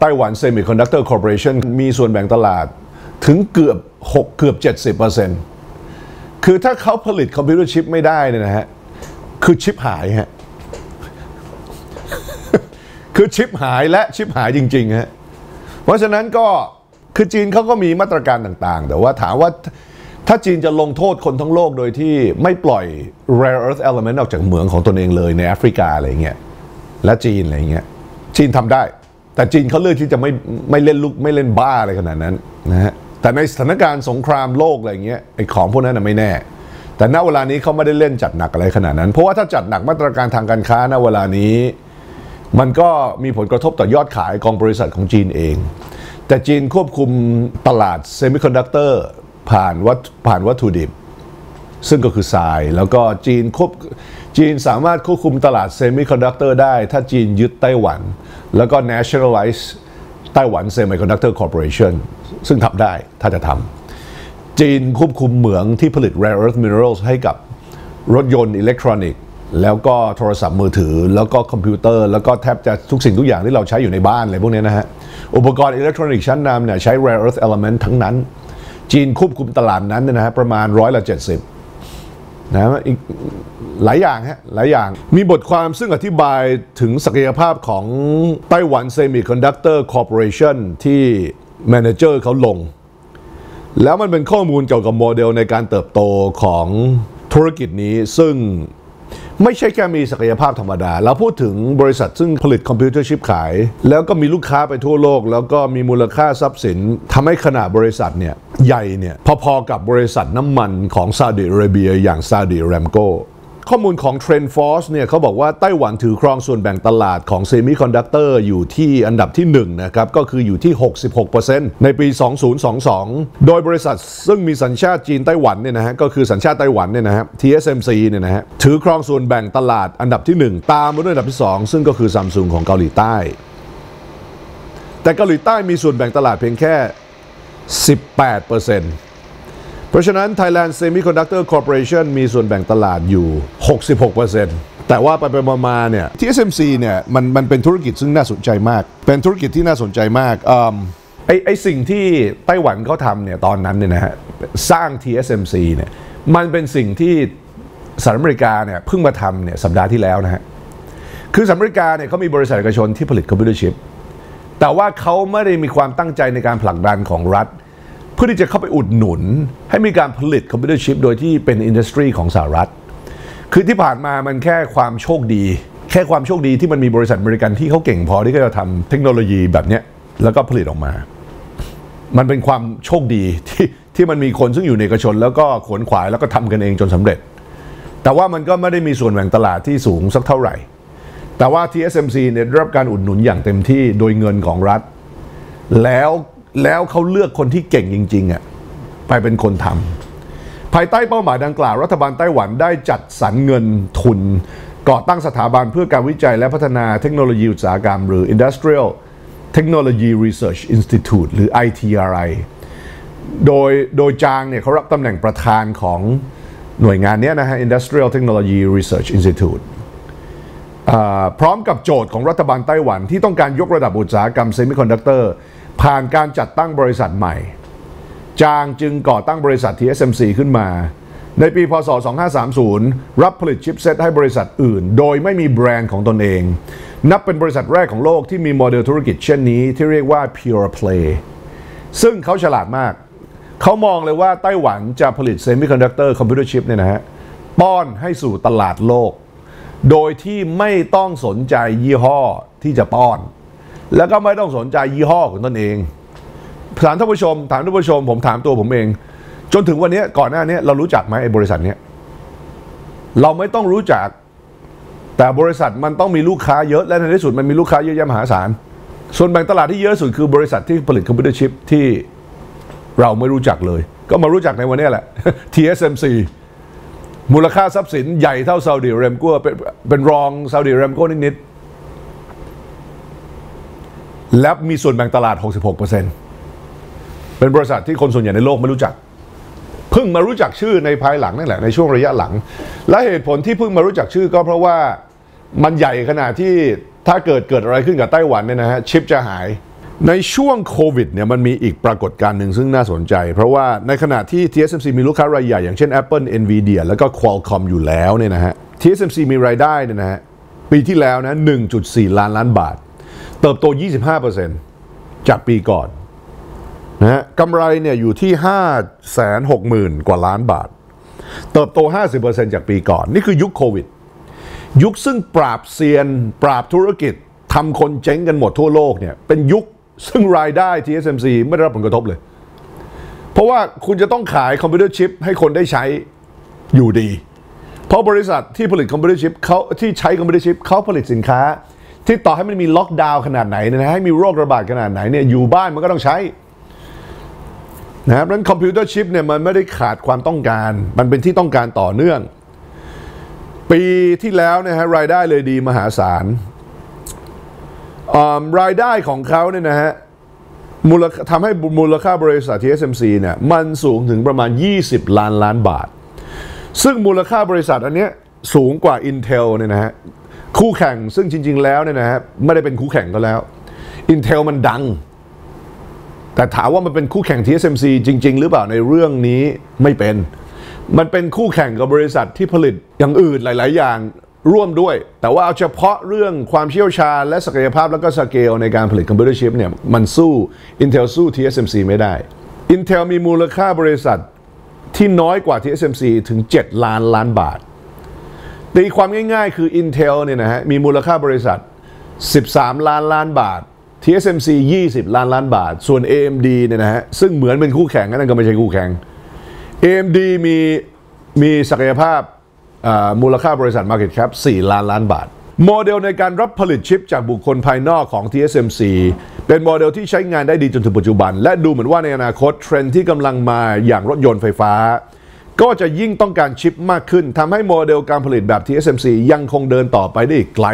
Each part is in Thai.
ไต้หวัน Semiconductor Corporation มีส่วนแบ่งตลาดถึงเกือบ 6 เกือบ 70%คือถ้าเขาผลิตคอมพิวเตอร์ชิปไม่ได้เนี่ยนะฮะ คือชิปหายฮะ คือชิปหายและชิปหายจริงๆฮะ เพราะฉะนั้นก็คือจีนเขาก็มีมาตรการต่างๆ แต่ว่าถามว่าถ้าจีนจะลงโทษคนทั้งโลกโดยที่ไม่ปล่อย rare earth element ออกจากเหมืองของตนเองเลยในแอฟริกาอะไรเงี้ย และจีนอะไรเงี้ย จีนทำได้ แต่จีนเขาเลือกที่จะไม่ไม่เล่นลูกไม่เล่นบ้าอะไรขนาดนั้นนะฮะแต่ในสถานการณ์สงครามโลกอะไรเงี้ยไอ้ของพวกนั้นไม่แน่ แต่ณเวลานี้เขาไม่ได้เล่นจัดหนักอะไรขนาดนั้น เพราะว่าถ้าจัดหนักมาตรการทางการค้าณเวลานี้ มันก็มีผลกระทบต่อยอดขายของบริษัทของจีนเอง แต่จีนควบคุมตลาดเซมิคอนดักเตอร์ผ่านวัตผ่านวัตถุดิบ ซึ่งก็คือทรายแล้วก็จีนควบ จีนสามารถควบคุมตลาดเซมิคอนดักเตอร์ได้ ถ้าจีนยึดไต้หวัน แล้วก็ nationalize ไต้หวัน Semiconductor Corporation ซึ่งทำได้ถ้าจะทำจีนควบคุมเหมืองที่ผลิต rare earth minerals ให้กับรถยนต์อิเล็กทรอนิกส์แล้วก็โทรศัพท์มือถือ แล้วก็คอมพิวเตอร์ แล้วก็แทบจะทุกสิ่งทุกอย่างที่เราใช้อยู่ในบ้านอะไรพวกนี้นะฮะ อุปกรณ์อิเล็กทรอนิกส์ชั้นนำเนี่ยใช้ rare earth element ทั้งนั้น จีนควบคุมตลาดนั้นเนี่ยนะฮะประมาณร้อยละเจ็ดสิบ นะอีกหลายอย่างฮะหลายอย่างมีบทความซึ่งอธิบายถึงศักยภาพของไต้หวัน Semiconductor Corporation ที่ Manager เขาลง แล้วมันเป็นข้อมูลเกี่ยวกับโมเดลในการเติบโตของธุรกิจนี้ซึ่ง ไม่ใช่แค่มีศักยภาพธรรมดา เราพูดถึงบริษัทซึ่งผลิตคอมพิวเตอร์ชิปขาย แล้วก็มีลูกค้าไปทั่วโลก แล้วก็มีมูลค่าทรัพย์สินทำให้ขนาดบริษัทเนี่ยใหญ่เนี่ยพอๆกับบริษัทน้ำมันของซาอุดิอาระเบียอย่าง Saudi Aramco ข้อมูลของ Trend Force เนี่ยเขาบอกว่าไต้หวันถือครองส่วนแบ่งตลาดของเซมิคอนดักเตอร์อยู่ที่อันดับที่1นะครับก็คืออยู่ที่ 66%ในปี 2022 โดยบริษัทซึ่งมีสัญชาติจีนไต้หวันเนี่ยนะฮะก็คือสัญชาติไต้หวันเนี่ยนะฮะ TSMC เนี่ยนะฮะถือครองส่วนแบ่งตลาดอันดับที่ 1 ตามมาด้วยอันดับที่ 2 ซึ่งก็คือซัมซุงของเกาหลีใต้ แต่เกาหลีใต้มีส่วนแบ่งตลาดเพียงแค่ 18% เพราะฉะนั้น Thailand Semiconductor Corporation มีส่วนแบ่งตลาดอยู่ 66%แต่ว่าไปไปมาเนี่ย TSMC เนี่ยมันมันเป็นธุรกิจซึ่งน่าสนใจมาก เป็นธุรกิจที่น่าสนใจมากอืมไอไอสิ่งที่ไต้หวันเขาทำเนี่ยตอนนั้นเนี่ยนะฮะสร้าง TSMC เนี่ยมันเป็นสิ่งที่สหรัฐอเมริกาเนี่ยเพิ่งมาทำเนี่ยสัปดาห์ที่แล้วนะฮะคือสหรัฐอเมริกาเนี่ยเขามีบริษัทเอกชนที่ผลิตคอมพิวเตอร์ชิปแต่ว่าเขาไม่ได้มีความตั้งใจในการผลักดันของรัฐ พื่อที่จะเข้าไปอุดหนุน ให้มีการผลิตคอมพิวเตอร์ชิปโดยที่เป็น industry ของสหรัฐ คือที่ผ่านมามันแค่ความโชคดี แค่ความโชคดีที่มันมีบริษัทอเมริกันที่เขาเก่งพอที่จะทำเทคโนโลยีแบบนี้แล้วก็ผลิตออกมา มันเป็นความโชคดีที่ที่มันมีคนซึ่งอยู่ในเอกชน แล้วก็ขวนขวายแล้วก็ทำกันเองจนสำเร็จ แต่ว่ามันก็ไม่ได้มีส่วนแบ่งตลาดที่สูงสักเท่าไหร่ แต่ว่า TSMC เนี่ยได้รับการอุดหนุนอย่างเต็มที่โดยเงินของรัฐ แล้ว แล้วเขาเลือกคนที่เก่งจริงๆอะไปเป็นคนทำภายใต้เป้าหมายดังกล่าว รัฐบาลไต้หวันได้จัดสรรเงินทุน ก่อตั้งสถาบันเพื่อการวิจัยและพัฒนาเทคโนโลยีอุตสาหกรรม หรือ Industrial Technology Research Institute หรือ ITRI โดยโดยจางเนี่ยเขารับตำแหน่งประธานของหน่วยงานนี้นะฮะ Industrial Technology Research Institute พร้อมกับโจทย์ของรัฐบาลไต้หวันที่ต้องการยกระดับอุตสาหกรรมเซมิคอนดักเตอร์ ผ่านการจัดตั้งบริษัทใหม่ จางจึงก่อตั้งบริษัท TSMC ขึ้นมา ในปีพศ 2530 รับผลิตชิปเซตให้บริษัทอื่น โดยไม่มีแบรนด์ของตนเอง นับเป็นบริษัทแรกของโลกที่มีโมเดลธุรกิจเช่นนี้ที่เรียกว่า Pure Play ซึ่งเขาฉลาดมาก เขามองเลยว่าไต้หวันจะผลิตเซมิคอนดักเตอร์คอมพิวเตอร์ชิปเนี่ยนะฮะ ป้อนให้สู่ตลาดโลก โดยที่ไม่ต้องสนใจยี่ห้อที่จะป้อน แล้วก็ไม่ต้องสนใจยี่ห้อของตนเองถามท่านผู้ชม ถามท่านผู้ชม ผมถามตัวผมเอง จนถึงวันนี้ก่อนหน้านี้เรารู้จักไหมไอ้บริษัทเนี้ยเราไม่ต้องรู้จัก แต่บริษัทมันต้องมีลูกค้าเยอะและในที่สุดมันมีลูกค้าเยอะแยะมหาศาลส่วนแบ่งตลาดที่เยอะสุดคือบริษัทที่ผลิตคอมพิวเตอร์ชิปที่เราไม่รู้จักเลย ก็มารู้จักในวันนี้แหละ TSMC มูลค่าทรัพย์สินใหญ่เท่าซาอุดิอาระเบียเป็นรองซาอุดิอาระเบียนิดๆ และมีส่วนแบ่งตลาด 66%เป็นบริษัทที่คนส่วนใหญ่ในโลกไม่รู้จัก เพิ่งมารู้จักชื่อในภายหลังนั่นแหละในช่วงระยะหลัง และเหตุผลที่เพิ่งมารู้จักชื่อก็เพราะว่ามันใหญ่ขนาดที่ถ้าเกิดเกิดอะไรขึ้นกับไต้หวันเนี่ยนะฮะชิปจะหายในช่วงโควิดเนี่ยมันมีอีกปรากฏการณ์หนึ่งซึ่งน่าสนใจ เพราะว่าในขณะที่ TSMC มีลูกค้ารายใหญ่ อย่างเช่น Apple Nvidia แล้วก็ Qualcomm อยู่แล้วเนี่ยนะฮะ TSMC มีรายได้เนี่ยนะฮะปีที่แล้วนะ 1.4 ล้านล้านบาท เติบโต 25%จากปีก่อนนะฮะกำไรเนี่ยอยู่ที่ 560,000 กว่าล้านบาท เติบโต 50%จากปีก่อน นี่คือยุคโควิด ยุคซึ่งปราบเซียน ปราบธุรกิจทำคนเจ๊งกันหมดทั่วโลกเนี่ยเป็นยุคซึ่งรายได้ TSMC ไม่ได้รับผลกระทบเลย เพราะว่าคุณจะต้องขายคอมพิวเตอร์ชิปให้คนได้ใช้อยู่ดี เพราะบริษัทที่ผลิตคอมพิวเตอร์ชิปเขาที่ใช้คอมพิวเตอร์ชิปเขาผลิตสินค้า ที่ต่อให้มันมีล็อกดาวน์ขนาดไหนนะให้มีโรคระบาดขนาดไหนเนี่ยอยู่บ้านมันก็ต้องใช้นะครับนั้นคอมพิวเตอร์ชิปเนี่ยมันไม่ได้ขาดความต้องการ มันเป็นที่ต้องการต่อเนื่อง ปีที่แล้วนะฮะรายได้เลยดีมหาศาลอ่ารายได้ของเขาเนี่ยนะฮะมูลทำให้มูลค่าบริษัท TSMC เนี่ยมันสูงถึงประมาณ 20 ล้านล้านบาท ซึ่งมูลค่าบริษัทอันเนี้ยสูงกว่า Intel เนี่ยนะฮะ คู่แข่งซึ่งจริง ๆ แล้วเนี่ยนะฮะไม่ได้เป็นคู่แข่งก็แล้ว Intel มันดัง แต่ถามว่ามันเป็นคู่แข่ง TSMC จริง ๆ หรือเปล่าในเรื่องนี้ไม่เป็น มันเป็นคู่แข่งกับบริษัทที่ผลิตอย่างอื่นหลาย ๆ อย่างร่วมด้วย แต่ว่าเอาเฉพาะเรื่องความเชี่ยวชาญ และศักยภาพแล้วก็สเกลในการผลิตคอมพิวเตอร์ชิปเนี่ยมันสู้ Intel สู้ TSMC ไม่ได้ Intel มีมูลค่าบริษัทที่น้อยกว่า TSMC ถึง 7 ล้านล้านบาท ตีความง่ายๆ คือ Intel เนี่ยนะฮะมีมูลค่าบริษัท 13 ล้านล้านบาท TSMC 20 ล้านล้านบาท ส่วน AMD เนี่ยนะฮะซึ่งเหมือนเป็นคู่แข่งนั่นก็ไม่ใช่คู่แข่ง AMD มีมีศักยภาพมูลค่าบริษัท Market Cap 4 ล้านล้านบาท โมเดลในการรับผลิตชิปจากบุคคลภายนอกของ TSMC เป็นโมเดลที่ใช้งานได้ดีจนถึงปัจจุบัน และดูเหมือนว่าในอนาคตเทรนด์ที่กำลังมาอย่างรถยนต์ไฟฟ้า ก็จะยิ่งต้องการชิปมากขึ้นทำให้โมเดลการผลิตแบบ TSMC ยังคงเดินต่อไปได้อีกไกล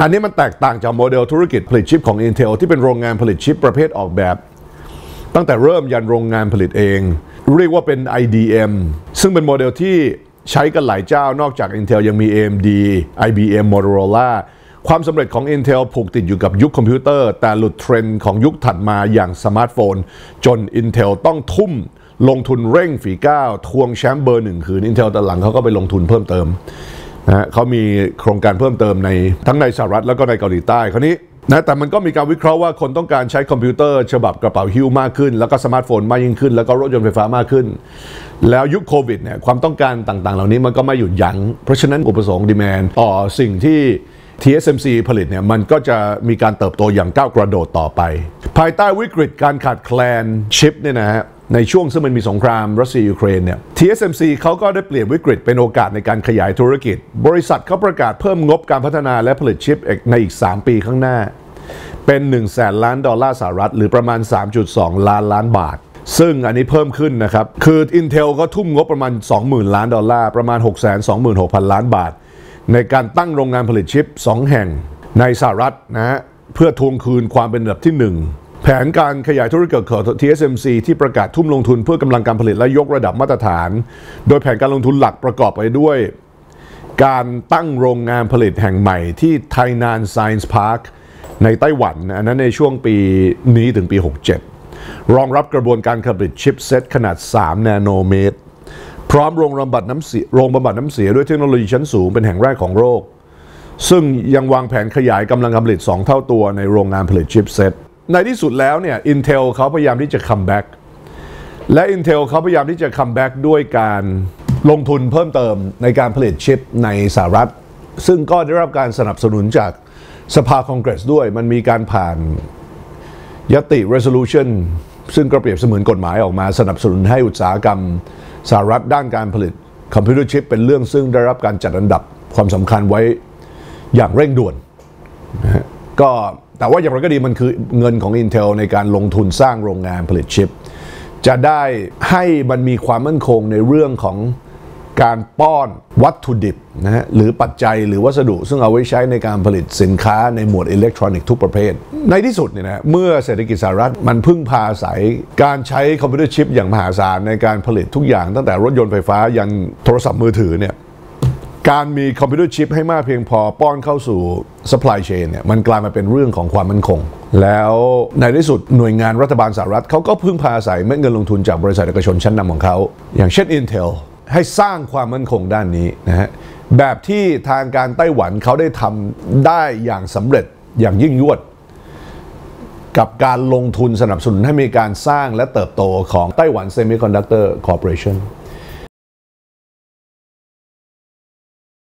อันนี้มันแตกต่างจากโมเดลธุรกิจผลิตชิปของ Intel ที่เป็นโรงงานผลิตชิปประเภทออกแบบ ตั้งแต่เริ่มยันโรงงานผลิตเอง เรียกว่าเป็น IDM ซึ่งเป็นโมเดลที่ใช้กันหลายเจ้านอกจาก Intel ยังมี AMD IBM Motorola ความสำเร็จของ Intel ผูกติดอยู่กับยุคคอมพิวเตอร์ แต่หลุดเทรนด์ของยุคถัดมาอย่างสมาร์ทโฟน จน Intel ต้องทุ่ม ลงทุนเร่งฝีก้าวทวงแชมป์เบอร์หนึ่งคืน Intel แต่หลังเขาก็ไปลงทุนเพิ่มเติมนะฮะเขามีโครงการเพิ่มเติมในทั้งในสหรัฐแล้วก็ในเกาหลีใต้คราวนี้นะแต่มันก็มีการวิเคราะห์ว่าคนต้องการใช้คอมพิวเตอร์ฉบับกระเป๋าหิ้วมากขึ้น แล้วก็สมาร์ทโฟนมากยิ่งขึ้น แล้วก็รถยนต์ไฟฟ้ามากขึ้น แล้วยุคโควิดเนี่ยความต้องการต่างๆ เหล่านี้มันก็ไม่หยุดยั้งเพราะฉะนั้นอุปสงค์ demand ต่อสิ่งที่ TSMC ผลิตเนี่ยมันก็จะมีการเติบโตอย่างก้าวกระโดดต่อไป ภายใต้วิกฤตการขาดแคลนชิปเนี่ยนะฮะ ในช่วงซึ่งมันมีสงครามรัสเซียยูเครนเนี่ย TSMC เขาก็ได้เปลี่ยนวิกฤตเป็นโอกาสในการขยายธุรกิจ บริษัทเขาประกาศเพิ่มงบการพัฒนาและผลิตชิปในอีก 3 ปีข้างหน้า เป็น1 0 0 0 0แสนล้านดอลลาร์สหรัฐ หรือประมาณ 3.2 ล้านล้านบาทซึ่งอันนี้เพิ่มขึ้นนะครับ คือ Intel ก็ทุ่มงบประมาณ 20,000 ล้านดอลลาร์ ประมาณ 626,000 ล้านบาท ในการตั้งโรงงานผลิตชิป 2 แห่งในสหรัฐนะฮะเพื่อทวงคืนความเป็นอันดับที่ 1 แผนการขยายธุรกิจของ TSMC ที่ประกาศทุ่มลงทุนเพื่อกำลังการผลิตและยกระดับมาตรฐาน โดยแผนการลงทุนหลักประกอบไปด้วย การตั้งโรงงานผลิตแห่งใหม่ที่ Tainan Science Park ในไต้หวัน อันนั้นในช่วงปีนี้ถึงปี 67 รองรับกระบวนการผลิตชิปเซตขนาด 3 นาโนเมตร พร้อมโรงบำบัดน้ำเสียโรงบำบัดน้ำเสียด้วยเทคโนโลยีชั้นสูงเป็นแห่งแรกของโลกซึ่งยังวางแผนขยายกำลังการผลิต 2 เท่าตัวในโรงงานผลิตชิปเซต ในที่สุดแล้วเนี่ย Intel เขาพยายามที่จะ comebackและ Intel เขาพยายามที่จะ comeback ด้วยการลงทุนเพิ่มเติมในการผลิตชิปในสหรัฐ ซึ่งก็ได้รับการสนับสนุนจากสภาคองเกรสด้วยมันมีการผ่านญัตติ resolution ซึ่งก็เปรียบเสมือนกฎหมายออกมาสนับสนุนให้อุตสาหกรรมสหรัฐด้านการผลิตคอมพิวเตอร์ชิปเป็นเรื่องซึ่งได้รับการจัดอันดับความสำคัญไว้อย่างเร่งด่วนนะฮะก็ แต่ว่าอย่างไรก็ดีมันคือเงินของ Intel ในการลงทุนสร้างโรงงานผลิตชิป จะได้ให้มันมีความมั่นคงในเรื่องของการป้อนวัตถุดิบนะฮะหรือปัจจัยหรือวัสดุ ซึ่งเอาไว้ใช้ในการผลิตสินค้าในหมวดอิเล็กทรอนิกส์ทุกประเภท ในที่สุดเนี่ยนะเมื่อเศรษฐกิจสหรัฐมันพึ่งพาอาศัยการใช้คอมพิวเตอร์ชิปอย่างมหาศาลในการผลิตทุกอย่างตั้งแต่รถยนต์ไฟฟ้ายันโทรศัพท์มือถือเนี่ย การมีคอมพิวเตอร์ชิปให้มากเพียงพอป้อนเข้าสู่ supply chain เนี่ยมันกลายมาเป็นเรื่องของความมั่นคง แล้วในที่สุดหน่วยงานรัฐบาลสหรัฐเขาก็พึ่งพาอาศัยเม็ดเงินลงทุนจากบริษัทเอกชนชั้นนำของเขา อย่างเช่น Intel ให้สร้างความมั่นคงด้านนี้นะฮะแบบที่ทางการไต้หวันเขาได้ทำได้อย่างสำเร็จอย่างยิ่งยวด กับการลงทุนสนับสนุนให้มีการสร้างและเติบโตของไต้หวัน Semiconductor Corporation